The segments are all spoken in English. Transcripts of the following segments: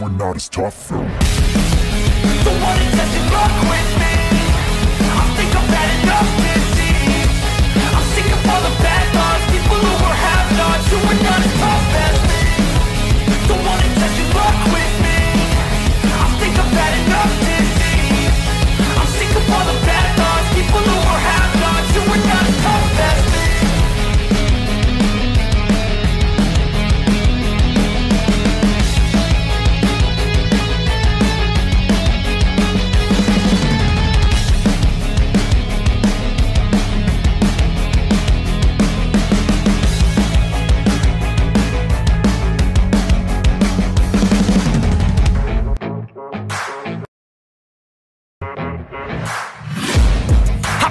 You are not as tough Don't wanna test your luck with me. I think I've had enough disease I'm sick of all the bad thoughts. People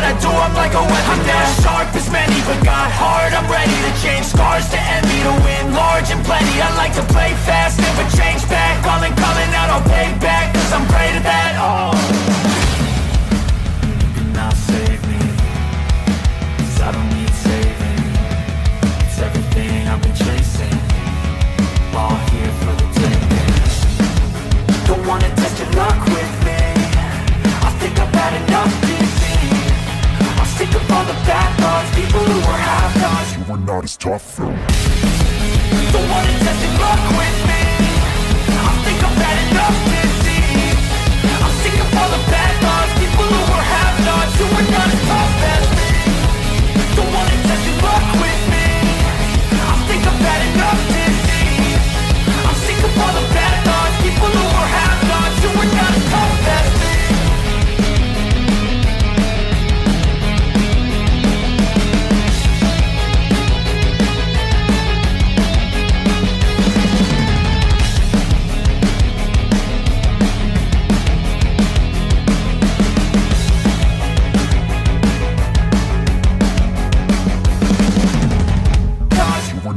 what I do, I'm like a weapon. I'm not sharp as many, but got hard. I'm ready to change scars to envy To You are not as tough. As Don't wanna test your luck with me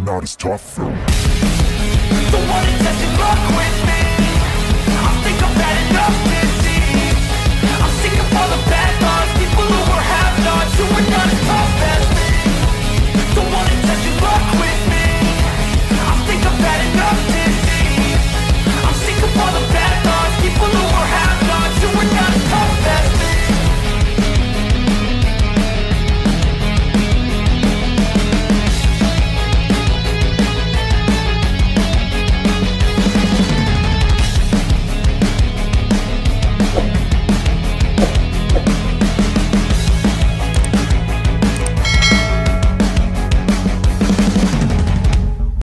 Not as tough though The one with me? I think I've had enough disease. I'm sick of all the bad thoughts. People who were